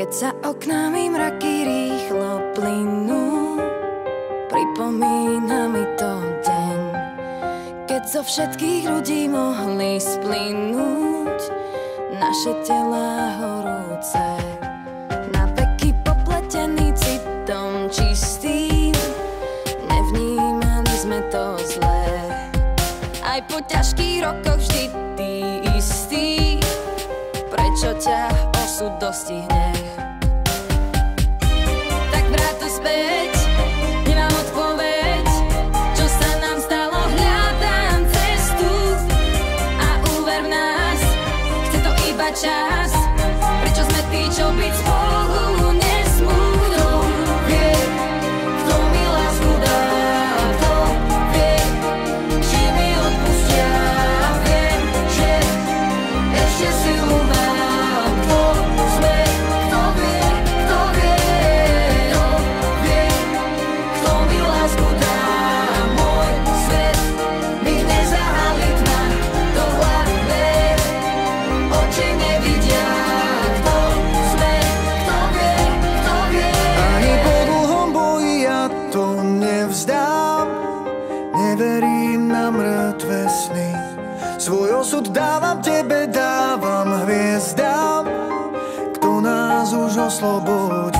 Keď za oknami mraky rýchlo plynú Pripomína mi to deň. Keď zo všetkých ľudí mohli splynúť Naše tela horúce Na veky popletený citom čistým. Nevnímali sme to zle. Aj po ťažkých rokoch vždy tí istí. Prečo ťa osud dostihne? slow